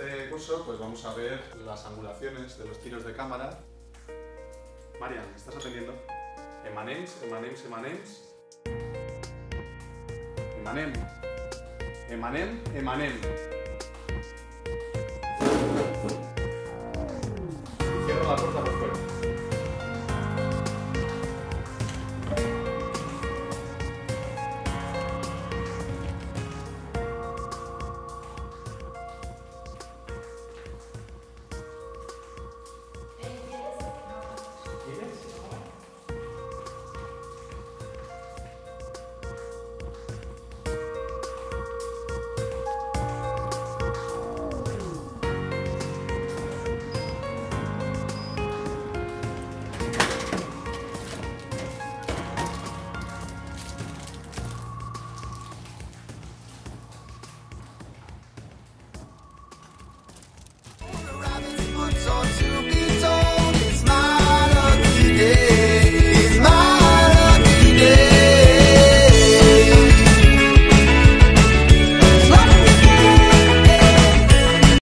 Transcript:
Este curso pues vamos a ver las angulaciones de los tiros de cámara. Marian, ¿estás atendiendo? Emanems, emanems, emanems. Emanem. Emanem, emanem. Cierro la puerta